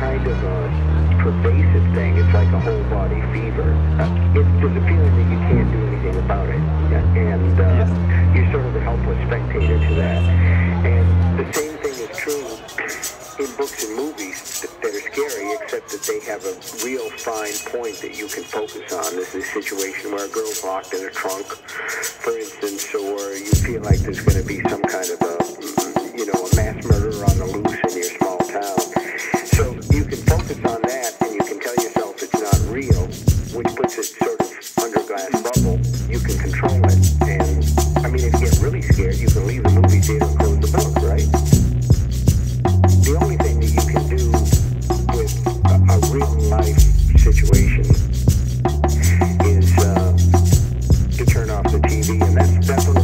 kind of a pervasive thing. It's like a whole body fever. Uh, it, there's a feeling that you can't do anything about it, and uh, Yes. you're sort of a helpless spectator to that. And the same thing is true in books and movies that, that are scary, except that they have a real fine point that you can focus on. This is a situation where a girl's locked in a trunk, for instance, or you feel like there's going to be some kind of a, which puts it sort of under glass bubble, you can control it. And I mean, if you get really scared, you can leave the movie theater and close the book, right? The only thing that you can do with a, a real life situation is uh, to turn off the TV, and that's that's